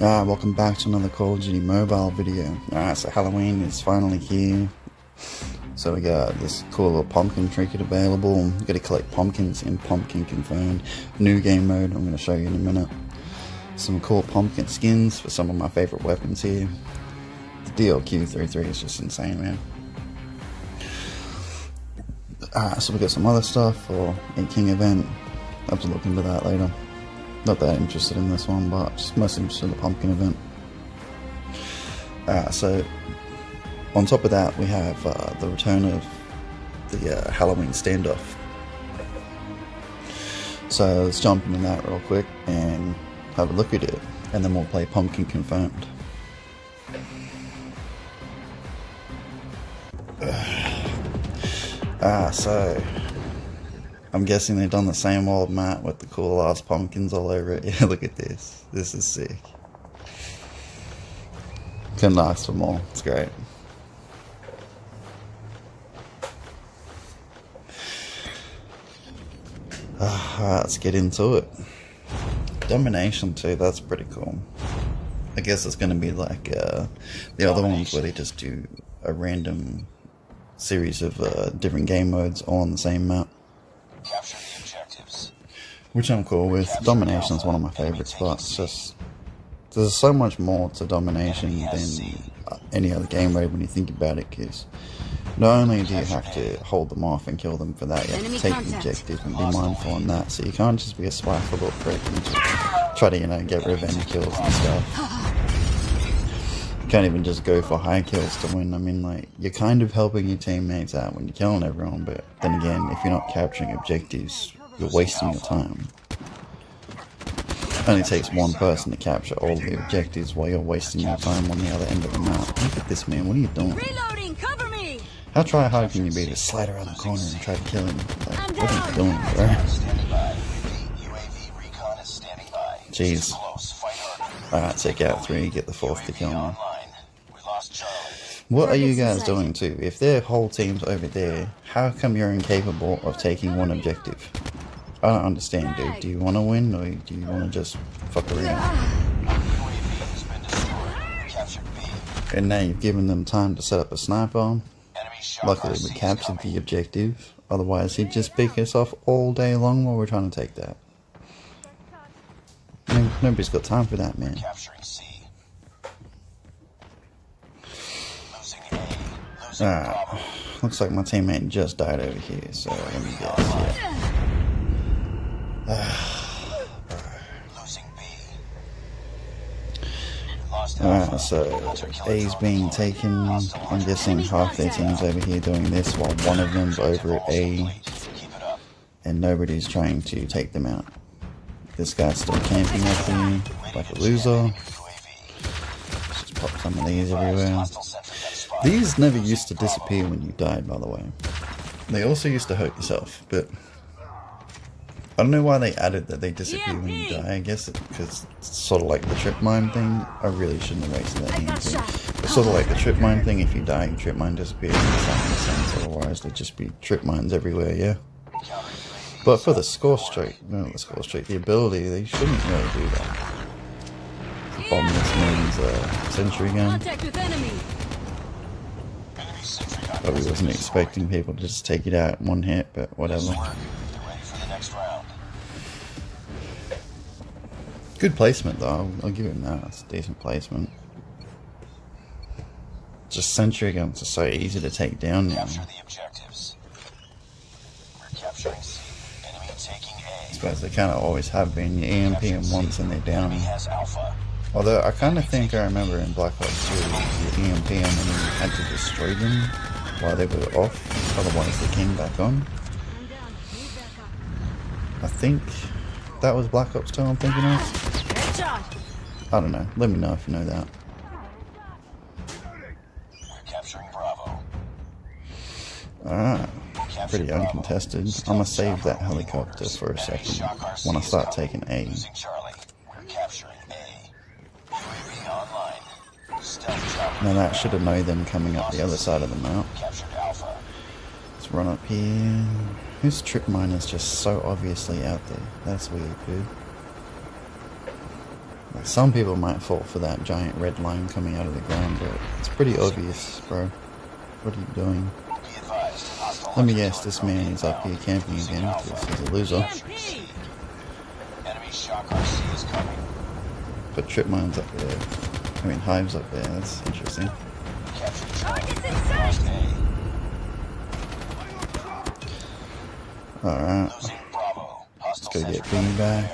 Ah, welcome back to another Call of Duty mobile video. Alright, so Halloween is finally here. So we got this cool little pumpkin trinket available. You gotta collect pumpkins in Pumpkin Confirmed. New game mode, I'm gonna show you in a minute. Some cool pumpkin skins for some of my favorite weapons here. The DLQ-33 is just insane, man. Alright, so we got some other stuff for a King event. I'll have to look into that later. Not that interested in this one, but just mostly interested in the pumpkin event. Uh, so, on top of that, we have uh, the return of the uh, Halloween standoff. So let's jump into that real quick and have a look at it, and then we'll play Pumpkin Confirmed. Ah, so I'm guessing they've done the same old map with the cool ass pumpkins all over it. Yeah, look at this. This is sick. Couldn't ask for more. It's great. Uh, Alright, let's get into it. Domination too, that's pretty cool. I guess it's gonna be like uh, the other ones where they just do a random series of uh, different game modes all on the same map. Capture the objectives. Which I'm cool with. Domination is one of my favorites, but it's just there's so much more to domination than any other game mode when you think about it. Because not only do you have to hold them off and kill them for that, you have to take the objective and be mindful on that. So you can't just be a spiteful little prick and just try to you know get revenge kills and stuff. You can't even just go for high kills to win. I mean, like, you're kind of helping your teammates out when you're killing everyone, but then again, if you're not capturing objectives, you're wasting your time. It only takes one person to capture all the objectives while you're wasting your time on the other end of the map. Look at this man, what are you doing? Reloading, cover me! How try hard can you be to slide around the corner and try to kill him? Like, what are you doing, bro? Standing by. UAV recon is standing by. Jeez. Close. Fight harder. Alright, take out three, get the fourth to kill me. What are you guys doing too? If their whole team's over there, how come you're incapable of taking one objective? I don't understand, dude. Do you want to win or do you want to just fuck around? UAV has been destroyed. We captured B. And now you've given them time to set up a sniper. Luckily, we captured the objective. Otherwise, he'd just pick us off all day long while we're trying to take that. No- Nobody's got time for that, man. Capturing C. Losing A. Alright. Looks like my teammate just died over here, so let me guess. Yeah. Losing B. Lost Alright, so A's being taken. I'm guessing half their team's over here doing this while one of them's over at A Complete. Keep it up. and nobody's trying to take them out. This guy's still camping up here like a loser. Just pop some of these everywhere. These never used to disappear when you died, by the way. They also used to hurt yourself, but I don't know why they added that they disappear when you die. I guess because it's sort of like the trip mine thing. I really shouldn't have wasted that I got EMP. shot. It's sort of like the trip mine thing. If you die, your trip mine disappears. It's not sense. Otherwise, there'd just be trip mines everywhere. Yeah. But for the score streak, no, the score streak, the ability, they shouldn't really do that. Bomb this means uh, sentry gun. Contact with enemy! Enemy sentry gun. Probably wasn't expecting people to just take it out in one hit, but whatever. Work. Get ready for the next round. Good placement though, I'll, I'll give him that. It's a decent placement. Just sentry guns are so easy to take down now. Capture the objectives. We're capturing C. Enemy taking I suppose they kind of always have been. You EMP them once and they're down. Enemy has Alpha. Although I kind of think I remember in Black Ops 2, you EMP them and then you had to destroy them while they were off. Otherwise they came back on. I'm down. Move back up. I think that was Black Ops 2 I'm thinking of. I don't know. Let me know if you know that. We're capturing Bravo. Alright. Pretty uncontested. I'm gonna save that helicopter for a second when I start taking A. Now that should have known them coming up the other side of the map. Captured Let's run up here. Whose trip mine is just so obviously out there? That's weird, dude. Like, Some people might fall for that giant red line coming out of the ground, but it's pretty obvious, bro. What are you doing? Be advised, hostile Let me guess, this man is up here camping again, because he's a loser. EMP! Enemy shock RC is coming. Put trip mines up there. I mean, hives up there, that's interesting. Alright. Hostile go get Bean back.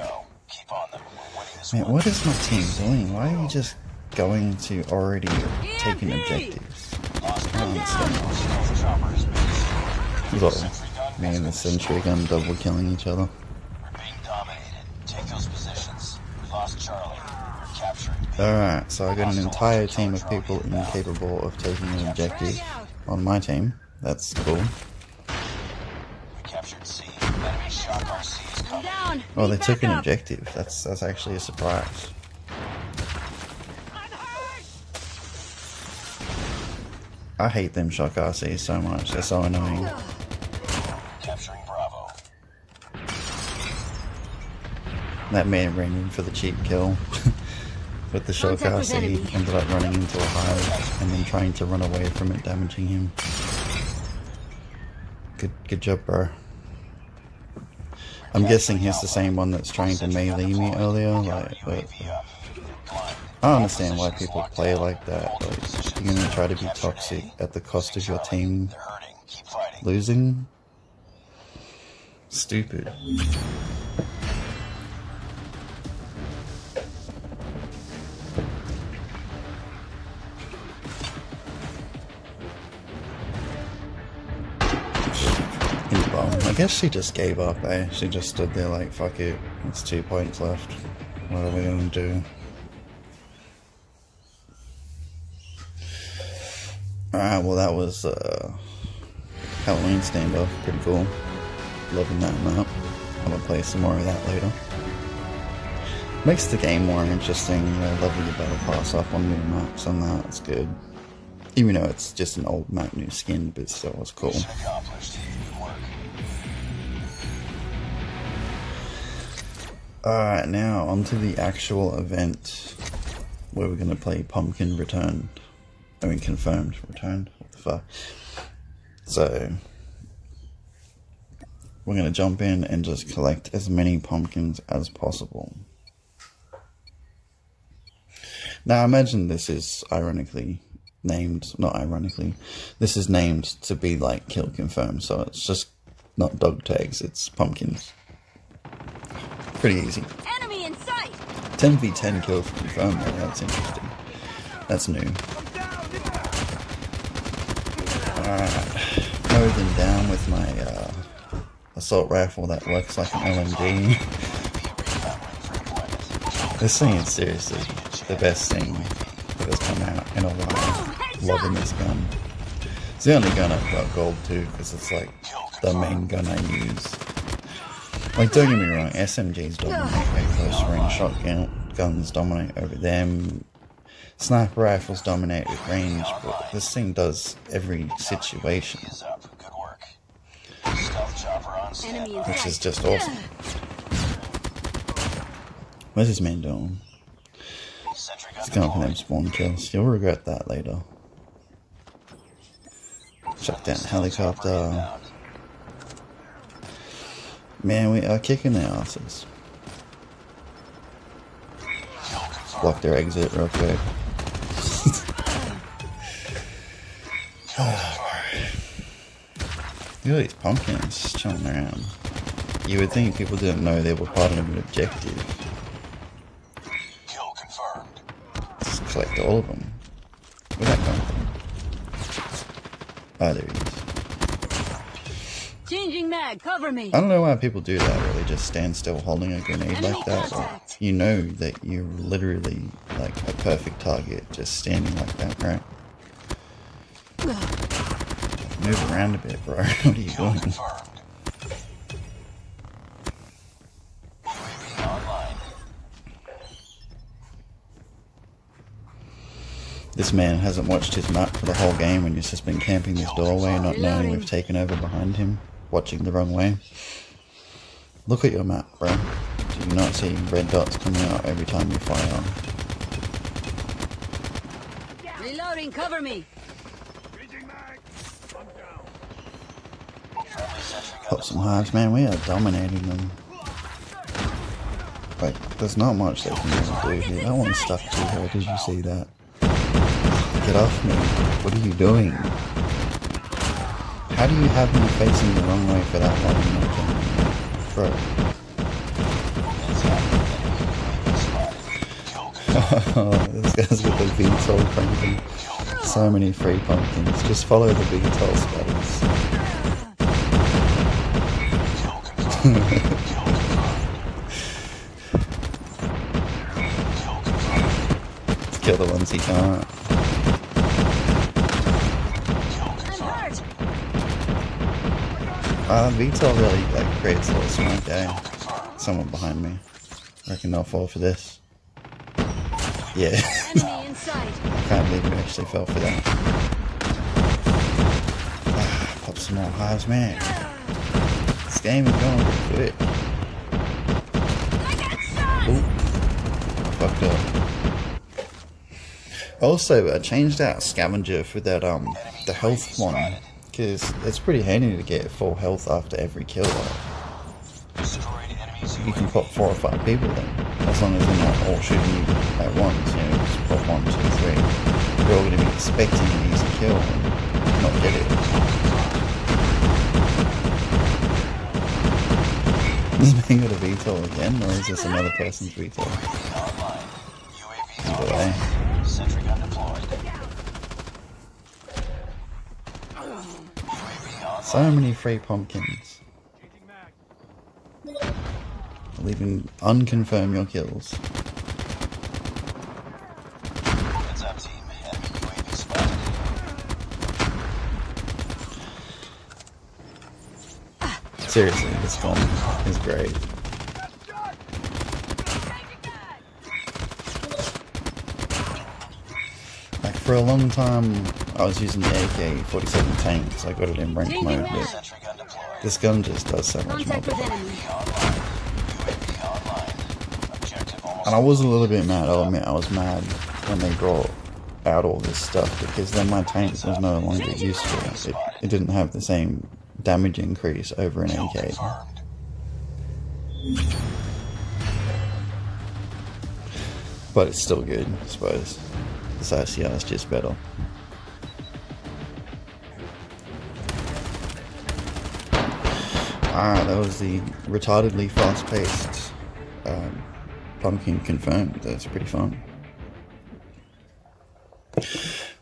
Man, what is my team doing? Why are you just going to already taking objectives? Look, me and the sentry gun double killing each other. We're being dominated. Take those positions. We lost Charlie. We're capturing B. Alright, so I got an entire team of people incapable of taking an objective on my team. That's cool. We captured C. Enemy shock RC is I'm coming. down! Oh, they took an objective. That's that's actually a surprise. I hate them shock RCs so much. They're so annoying. Capturing Bravo. That man ran in for the cheap kill with the with enemy. Ended up running into a hive and then trying to run away from it, damaging him. Good, good job, bro. I'm guessing he's the same one that's trying to melee me earlier. Like, but UAV up. Climb. I understand why people play like that. Like, you're gonna try to be toxic at the cost of your team They're hurting. Keep fighting. losing. Stupid. Guess she just gave up, eh? She just stood there like, fuck it, it's two points left. What are we gonna do? Alright, well that was uh, Halloween standoff, pretty cool. Loving that map. I'm gonna play some more of that later. Makes the game more interesting, you know, level your battle pass up on new maps and that, it's good. Even though it's just an old map, new skin, but still it's cool. Alright, now onto the actual event where we're gonna play Pumpkin Return. I mean, confirmed return. What the fuck? So, we're gonna jump in and just collect as many pumpkins as possible. Now, imagine this is ironically named, not ironically, this is named to be like kill confirmed, so it's just not dog tags, it's pumpkins. Pretty easy. Enemy in sight! 10v10 kills confirmed, though, that's interesting. That's new. Alright. Them down with my uh, assault rifle that works like an LMG. this thing is seriously the best thing that has come out in a while. Loving this gun. It's the only gun I've got gold too, because it's like the main gun I use. Like, don't get me wrong, SMGs dominate like close range shotgun guns dominate over them. Sniper rifles dominate with range, but this thing does every situation, Is up. Good work. Stealth chopper on Enemy standby. in which is just awesome. What's this man doing? He's going for them spawn kills. You'll regret that later. Shut down helicopter. Man, we are kicking their asses. Block their exit real quick. Look at these pumpkins chilling around. You would think people didn't know they were part of an objective. Kill confirmed. Just collect all of them. Where'd that come from? Oh, there he is. Changing mag, cover me! I don't know why people do that, really. Just stand still holding a grenade like that. Like, you know that you're literally like a perfect target just standing like that, right? Move around a bit, bro. what are you doing? confirmed. UAV online. This man hasn't watched his map for the whole game and he's just been camping this doorway, not knowing we've taken over behind him, watching the wrong way. Look at your map, bro. Do you not see red dots coming out every time you fire? Reloading, cover me. Pop some hives, man. We are dominating them. Like, there's not much they can really do here. That one's stuck to her. Did you see that? Get off me. What are you doing? How do you have me facing the wrong way for that not? Bro. Oh, this guy's with the VTOL cranking. So many free pumpkins. Just follow the VTOL. Let's kill the ones he can't. Uh, VTOL really like creates a little smart game. Someone behind me. I reckon they'll fall for this. Yeah, Enemy in sight. I can't believe we actually fell for that. Ah, pop some more hives, man. This game is going quick. Ooh, I fucked up. Also, I changed out scavenger for that um the health one because it's pretty handy to get full health after every kill. You can pop four or five people then, as long as they're not all shooting you at once. You know, just pop one, two, three. You're all going to be expecting an easy kill and not get it. Is Mango the VTOL again, or is this another person's VTOL? Either way. So many free pumpkins. I'll even unconfirm your kills. Seriously, this gun is great. Like for a long time, I was using the AK-47 tank because I got it in ranked Changing mode. But Sentry gun deployed. this gun just does so much more. Contact with better. enemy. UAV online. Objective almost. And I was a little bit mad. I'll admit, I was mad when they brought out all this stuff because then my tank was no longer useful. It, it didn't have the same damage increase over an AK. confirmed. But it's still good, I suppose. This ICR is just better. Ah, that was the retardedly fast-paced um, pumpkin confirmed. That's pretty fun.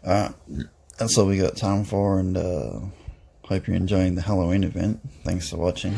Uh, that's all we got time for, and uh, hope you're enjoying the Halloween event. Thanks for watching.